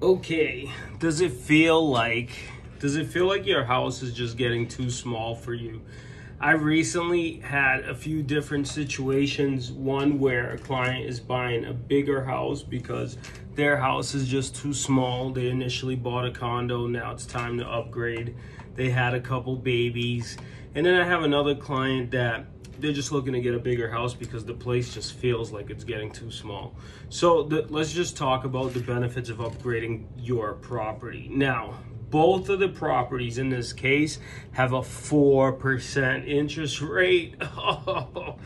Okay, does it feel like does it feel like your house is just getting too small for you? I recently had a few different situations. One where a client is buying a bigger house because their house is just too small. They initially bought a condo, now it's time to upgrade. They had a couple babies. And then I have another client that they're just looking to get a bigger house because the place just feels like it's getting too small. So the, let's just talk about the benefits of upgrading your property. Now, both of the properties in this case have a 4% interest rate. Oh,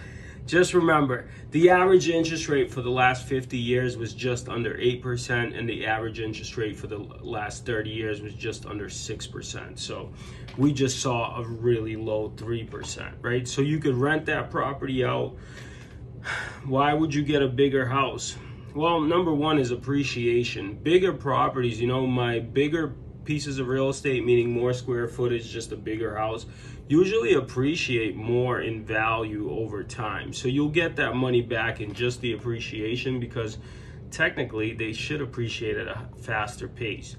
just remember, the average interest rate for the last 50 years was just under 8%, and the average interest rate for the last 30 years was just under 6%. So we just saw a really low 3%, right? So you could rent that property out. Why would you get a bigger house? Well, number one is appreciation. Bigger properties, you know, my bigger pieces of real estate, meaning more square footage, just a bigger house, usually appreciate more in value over time. So you'll get that money back in just the appreciation because technically they should appreciate at a faster pace.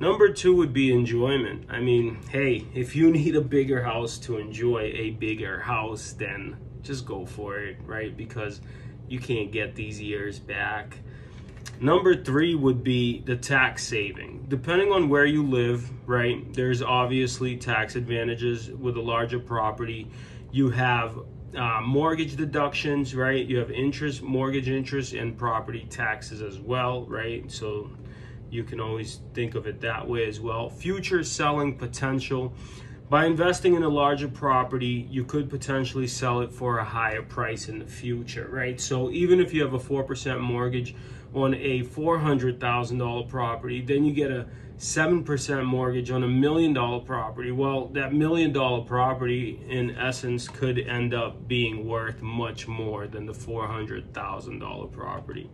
Number two would be enjoyment. I mean, hey, if you need a bigger house to enjoy a bigger house, then just go for it, right? Because you can't get these years back. Number three would be the tax saving. Depending on where you live, right, there's obviously tax advantages with a larger property. You have uh, mortgage deductions, right? You have interest, mortgage interest, and property taxes as well, right? So you can always think of it that way as well. Future selling potential. By investing in a larger property, you could potentially sell it for a higher price in the future, right? So even if you have a 4% mortgage on a $400,000 property, then you get a 7% mortgage on a million dollar property. Well, that million dollar property in essence could end up being worth much more than the $400,000 property.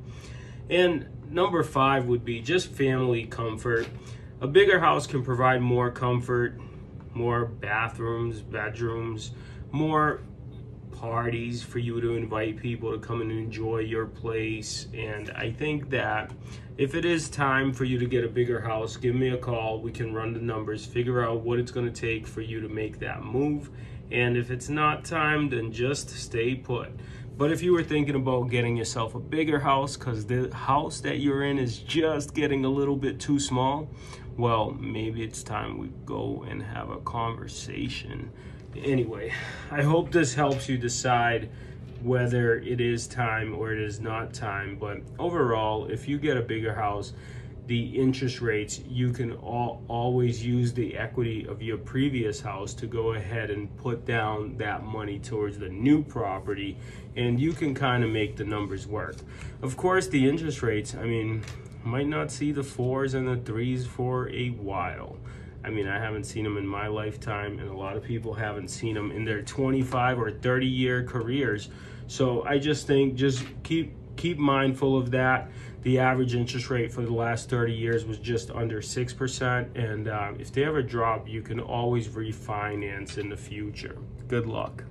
And number five would be just family comfort. A bigger house can provide more comfort, more bathrooms, bedrooms, more parties for you to invite people to come and enjoy your place. And I think that if it is time for you to get a bigger house, give me a call. We can run the numbers, figure out what it's going to take for you to make that move. And if it's not time, then just stay put. But if you were thinking about getting yourself a bigger house because the house that you're in is just getting a little bit too small, well, maybe it's time we go and have a conversation. Anyway, I hope this helps you decide whether it is time or it is not time. But overall, if you get a bigger house, the interest rates, you can all, always use the equity of your previous house to go ahead and put down that money towards the new property and you can kind of make the numbers work. Of course, the interest rates, I mean, might not see the fours and the threes for a while. I mean, I haven't seen them in my lifetime, and a lot of people haven't seen them in their 25 or 30 year careers. So I just think just keep keep mindful of that. The average interest rate for the last 30 years was just under 6%. And um, if they ever drop, you can always refinance in the future. Good luck.